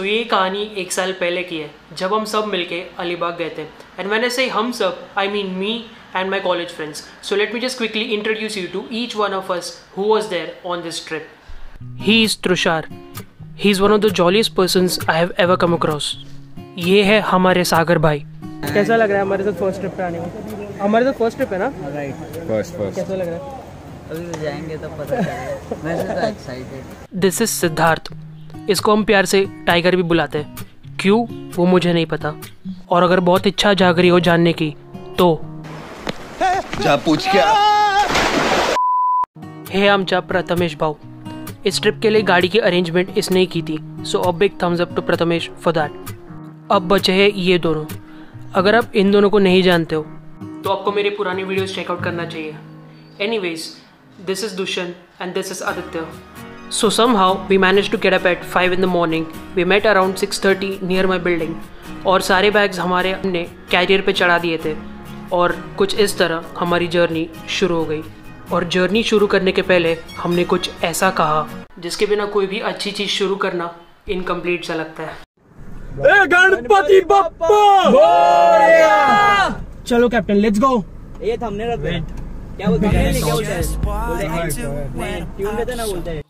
सो ये कहानी एक साल पहले की है जब हम सब मिलके अलीबाग गए थे। एंड मैंने से हम सब I mean me and my college friends so let me just quickly introduce you to each one of us who was there on this trip he is Tushar he is one of the jolliest persons I have ever come across ये है हमारे सागर भाई। कैसा लग रहा है हमारे साथ फ़र्स्ट ट्रिप पे आने में? हमारे साथ फ़र्स्ट ट्रिप है ना? राइट फ़र्स्ट फ़र्स्ट कैसा लग रहा है? अभी तो जाएँगे तब पता चलेगा। वैसे तो एक्साइटेड दिस इज़ सिद्धार्थ इसको हम प्यार से टाइगर भी बुलाते हैं। क्यों? वो मुझे नहीं पता। और अगर बहुत इच्छा जाग रही हो जानने की तो। जा पूछ क्या? हे आमच्या प्रथमेश भाऊ इस ट्रिप के लिए गाड़ी की अरेंजमेंट इसने ही की थी। So a big thumbs up to Prathamesh for that अब बचे हैं ये दोनों। अगर आप इन दोनों को नहीं जानते हो तो आपको मेरे पुरानी वीडियोस चेकआउट करना चाहिए। Anyways this is Dushyant and this is Aditya So somehow we managed to get up at 5 in the morning. We met around 6:30 near my building. और सारे बैग्स हमारे हमने कैरियर पे चढ़ा दिए थे और कुछ इस तरह हमारी जर्नी शुरू हो गई और जर्नी शुरू करने के पहले हमने कुछ ऐसा कहा जिसके बिना कोई भी अच्छी चीज़ शुरू करना इनकम्प्लीट सा लगता है गणपति बप्पा चलो कैप्टन लेट्स गो ये थंबनेल रख क्या बोलते हैं क्या बोलते हैं बोलते हैं ट्यून देते ना बोलते हैं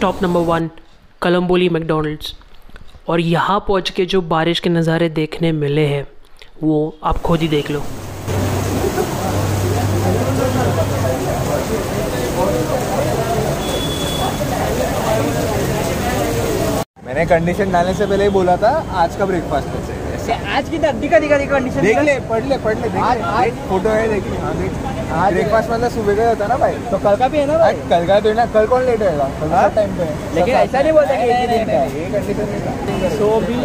stop number one Kalamboli McDonald's और यहाँ पहुँच के जो बारिश के नज़ारे देखने मिले हैं, वो आप खुद ही देख लो। मैंने कंडीशन डालने से पहले ही बोला था, आज का ब्रेकफास्ट कैसे है। आज की का दिखा दिखा कंडीशन देख ले पढ़ ले पढ़ ले देख आज- ले। आज- फ़ोटो है देख ले। हाँ, देख ब्रेकफास्ट मतलब सुबह का होता ना भाई? तो कल का भी है ना आज भाई कल का तो ना कल कौन लेट होगा कल का टाइम पे लेकिन ऐसा नहीं बोलता कि एक ही दिन का कंडीशन सो भी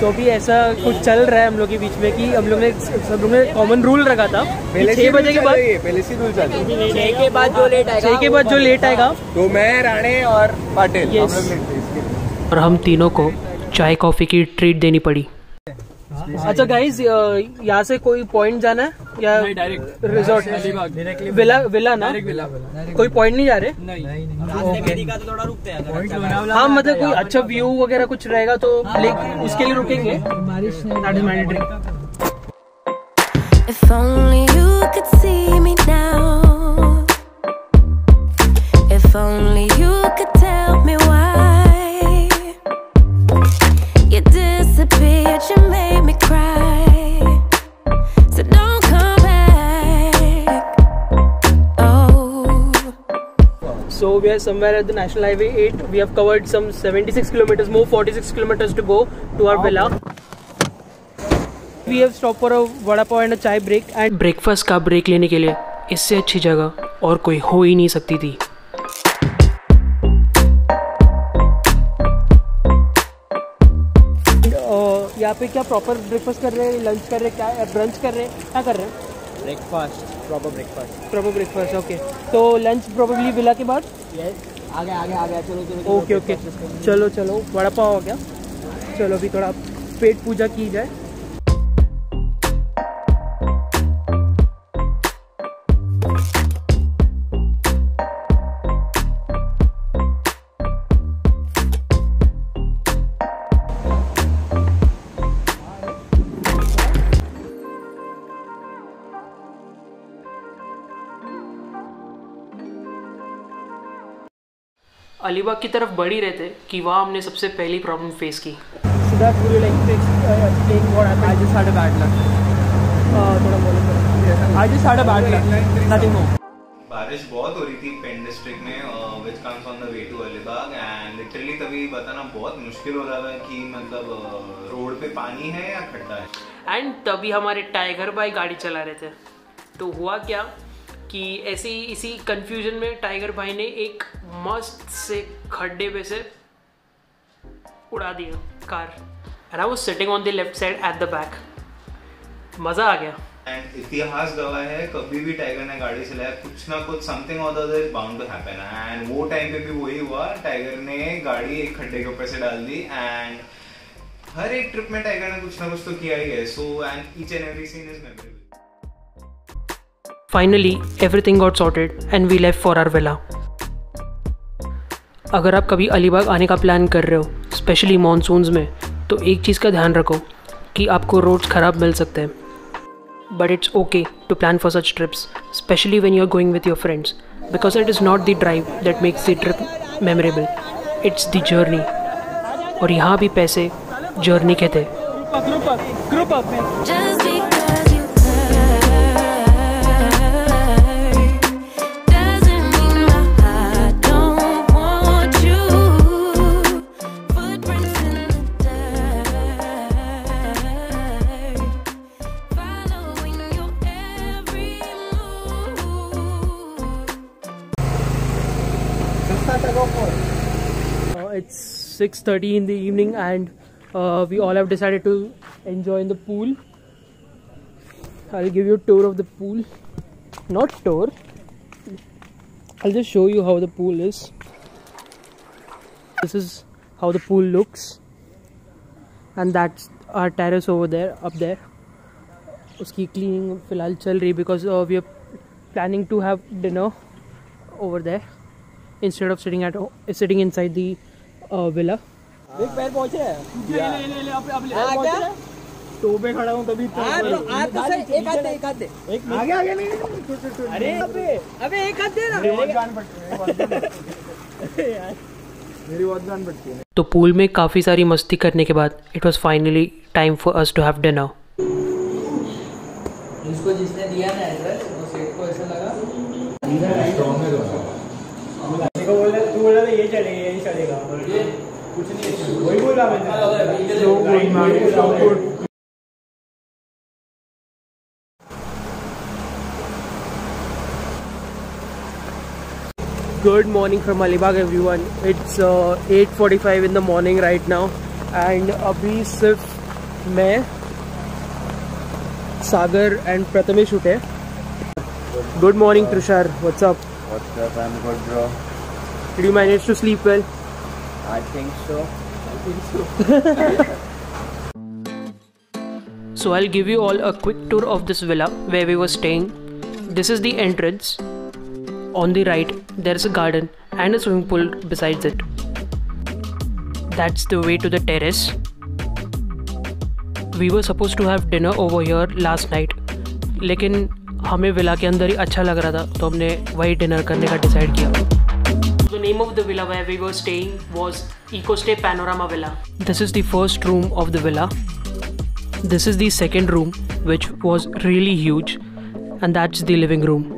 सो भी ऐसा कुछ चल रहा है हम लोग के बीच में कि हम लोग ने सब लोग ने कॉमन रूल रखा था पहले छः बजे के बाद पहले से दूर चल छह के बाद जो लेट आएगा छह के बाद जो लेट आएगा तो मैं राणे और पाटिल हम लोग लेट थे इसके लिए। और हम तीनों को चाय कॉफ़ी की ट्रीट देनी पड़ी। अच्छा गाइज़ यहाँ से कोई पॉइंट जाना है? या रिजॉर्ट विला विला ना? कोई पॉइंट नहीं जा रहे? रास्ते में दिखा तो थोड़ा रुकते हैं हाँ। मतलब कोई अच्छा व्यू वगैरह कुछ रहेगा तो लेकिन उसके लिए रुकेंगे. If only you could see me now. If only you So we are somewhere at the National Highway 8. We have covered some 76 kilometers more, 46 kilometers to go to our villa. We have stopped for a vada pav and a chai break. And breakfast का break लेने के लिए इससे अच्छी जगह और कोई हो ही नहीं सकती थी यहाँ पे क्या प्रॉपर ब्रेकफास्ट कर रहे हैं लंच कर रहे हैं क्या ब्रंच कर रहे हैं क्या कर रहे हैं breakfast proper breakfast proper breakfast okay तो लंच प्रोबेबली विला के बाद यस आगे आगे आगे चलो चलो ओके ओके चलो चलो। वड़ा पाव हो गया। चलो अभी थोड़ा पेट पूजा की जाए। अलीबाग की तरफ़ बढ़ ही रहे थे कि वहाँ हमने सबसे पहली प्रॉब्लम फेस की. Uh, more. बारिश बहुत हो रही थी पेन डिस्ट्रिक्ट में which comes on the way to Alibag and literally तभी बताना बहुत मुश्किल हो रहा था कि मतलब रोड पे पानी है या खड्डा है। एंड तभी हमारे टाइगर भाई गाड़ी चला रहे थे। तो हुआ क्या? कि ऐसे ही इसी कंफ्यूजन में टाइगर भाई ने एक मस्त से खड्डे पे से उड़ा दिया car. And I was sitting on the left side at the back मज़ा आ गया। इतिहास गवाह है, कभी भी टाइगर ने गाड़ी चलाया, कुछ ना कुछ समथिंग और other bound to happen and वो टाइम पे भी वही हुआ टाइगर ने गाड़ी एक खड्डे के ऊपर से डाल दी एंड हर एक ट्रिप में टाइगर ने कुछ ना कुछ तो किया ही है. So and each and every scene is memorable finally everything got sorted and we left for our villa अगर आप कभी अलीबाग आने का प्लान कर रहे हो स्पेशली मानसून्स में तो एक चीज़ का ध्यान रखो कि आपको रोड्स ख़राब मिल सकते हैं but it's okay to plan for such trips specially when you are going with your friends because it is not the drive that makes the trip memorable it's the journey और यहाँ भी पैसे journey के थे Just because it's 6:30 in the evening, and uh, we all have decided to enjoy in the pool. I'll give you a tour of the pool. Not tour. I'll just show you how the pool is. This is how the pool looks, and that's our terrace over there, up there. उसकी cleaning फिलहाल चल रही because we are planning to have dinner over there instead of sitting at ho- sitting inside the villa. एक पैर पहुँच ले ले ले अब अब ले तो पे खड़ा हूँ तभी तो। हाँ, तो आ तो सही एक हाथ दे एक हाथ दे एक आगे आगे नहीं। अरे अबे अबे एक हाथ दे ना। मेरी जान पड़ती है मेरी बहुत जान पड़ती है। मेरी बहुत जान पड़ती है। तो पूल में काफ़ी सारी मस्ती करने के बाद it was finally time for us to have dinner इसको जिसने दिया ना एड्रेस वो सेठ को ऐसा लगा। तो चलेगा ये चलेगा यही चलेगा। कुछ नहीं वही बोला मैंने good morning from Alibag everyone it's at forty five in the morning right now and अभी सिर्फ़ मैं सागर एंड प्रथमेश उठे। Good morning Tushar what's up did you manage to sleep well I think so. I think So So I'll give you all a quick tour of this villa where we were staying. This is the entrance. On the right, there is a garden and a swimming pool besides it. That's the way to the terrace. We were supposed to have dinner over here last night, लेकिन हमें villa के अंदर ही अच्छा लग रहा था तो हमने वही डिनर करने का डिसाइड किया name of the villa where we were staying was EcoStay Panorama Villa. This is the first room of the villa. This is the second room, which was really huge, and that's the living room.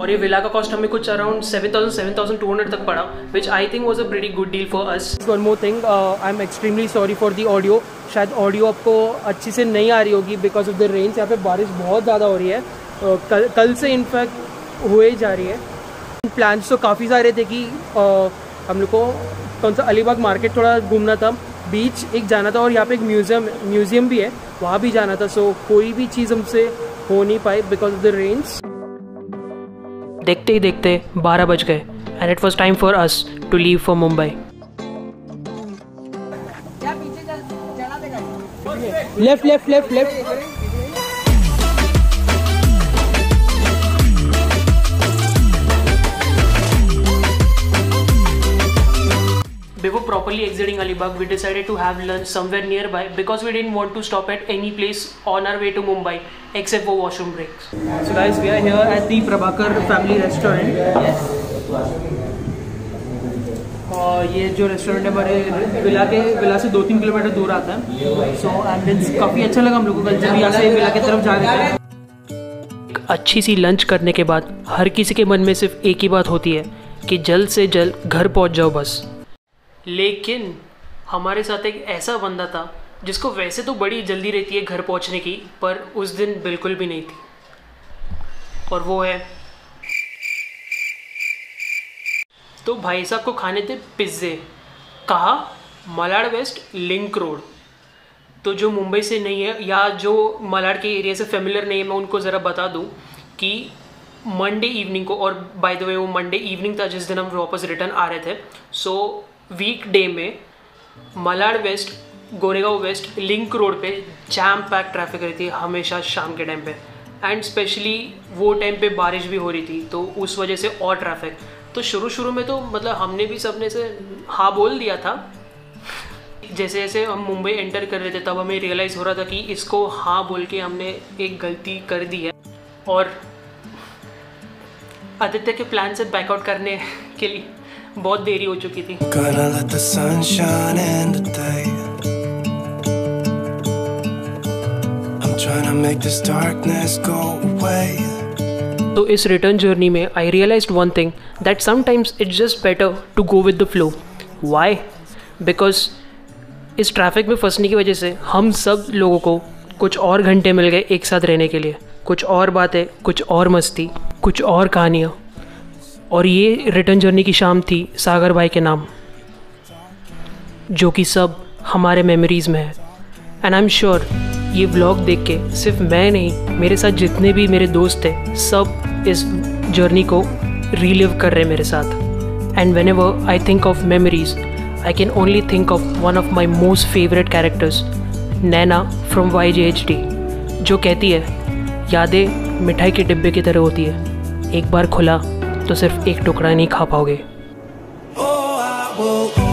और ये villa का cost हमें कुछ around seven thousand seven thousand two hundred तक पड़ा which I think was a very good deal for us one more thing I am extremely sorry for the audio शायद audio आपको अच्छी से नहीं आ रही होगी बिकॉज़ ऑफ़ द रेंज यहाँ पे बारिश बहुत ज़्यादा हो रही है uh, कल कल से इनफैक्ट हुए जा रही है प्लान्स तो काफ़ी सारे थे कि हम लोग को कौन सा अलीबाग मार्केट थोड़ा घूमना था। बीच एक जाना था और यहाँ पे एक म्यूज़ियम म्यूज़ियम भी है वहाँ भी जाना था। सो कोई भी चीज़ हमसे हो नहीं पाई बिकॉज़ ऑफ़ द रेंज देखते ही देखते 12 बज गए and it was time for us to leave for Mumbai left left left left Before properly exiting Alibag, we decided to have lunch somewhere nearby because we didn't want to stop at any place on our way to Mumbai except for washroom breaks. So guys, we are here at the Prabhakar Family Restaurant. Yes. और ये जो restaurant है हमारे villa के villa से दो तीन kilometre दूर आता है सो एम्बियंस काफ़ी अच्छा लगा हम लोग को जब यहाँ से विला की तरफ़ जा रहे थे अच्छी सी लंच करने के बाद हर किसी के मन में सिर्फ़ एक ही बात होती है कि जल्द से जल्द घर पहुँच जाओ बस लेकिन हमारे साथ एक ऐसा बंदा था, जिसको वैसे तो बड़ी जल्दी रहती है घर पहुँचने की, पर उस दिन बिल्कुल भी नहीं थी। और वो है। तो भाई साहब को खाने थे पिज़्ज़े, कहा मलाड वेस्ट लिंक रोड। तो जो मुंबई से नहीं है, या जो मलाड के एरिया से फेमिलियर नहीं है, मैं उनको ज़रा बता दूँ कि मंडे इवनिंग को, और बाय द वे वो मंडे इवनिंग था जिस दिन हम वापस रिटर्न आ रहे थे सो वीक डे में Malad west, Goregaon west, link road पे जैम पैक ट्रैफ़िक रहती है हमेशा शाम के टाइम पे। एंड स्पेशली वो टाइम पे बारिश भी हो रही थी तो उस वजह से और ट्रैफ़िक तो शुरू शुरू में तो मतलब हमने भी सबने से हाँ बोल दिया था। जैसे जैसे हम मुंबई एंटर कर रहे थे, तब हमें रियलाइज़ हो रहा था कि इसको हाँ बोल के हमने एक गलती कर दी है। और आदित्य के प्लान से बैकआउट करने के लिए बहुत देरी हो चुकी थी. तो इस रिटर्न जर्नी में I realise one thing that sometimes it's just better to go with the flow why because इस ट्रैफ़िक में फंसने की वजह से हम सब लोगों को कुछ और घंटे मिल गए एक साथ रहने के लिए। कुछ और बातें कुछ और मस्ती कुछ और कहानियाँ। और ये रिटर्न जर्नी की शाम थी, सागर भाई के नाम, जो कि सब हमारे मेमोरीज़ में है। एंड आई एम श्योर ये व्लॉग देख के सिर्फ़ मैं नहीं, मेरे साथ जितने भी मेरे दोस्त थे सब इस जर्नी को रीलिव कर रहे मेरे साथ। And whenever I think of memories I can only think of one of my most favourite characters Naina from Y J H D जो कहती है, यादें मिठाई के डिब्बे की तरह होती है। एक बार खुला तो सिर्फ़ एक टुकड़ा नहीं खा पाओगे। Oh,